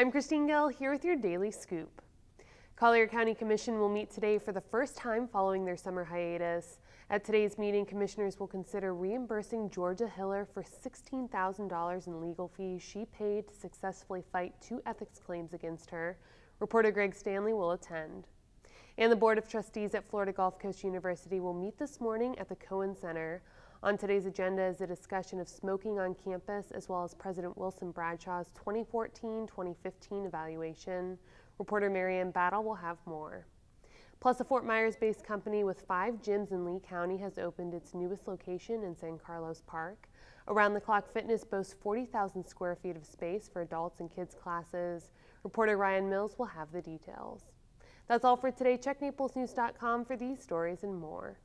I'm Christine Gill here with your daily scoop. Collier County Commission will meet today for the first time following their summer hiatus. At today's meeting, commissioners will consider reimbursing Georgia Hiller for $16,000 in legal fees she paid to successfully fight two ethics claims against her. Reporter Greg Stanley will attend. And the Board of Trustees at Florida Gulf Coast University will meet this morning at the Cohen Center. On today's agenda is a discussion of smoking on campus as well as President Wilson Bradshaw's 2014-2015 evaluation. Reporter Marianne Battle will have more. Plus, a Fort Myers-based company with five gyms in Lee County has opened its newest location in San Carlos Park. Around the Clock Fitness boasts 40,000 square feet of space for adults and kids classes. Reporter Ryan Mills will have the details. That's all for today. Check NaplesNews.com for these stories and more.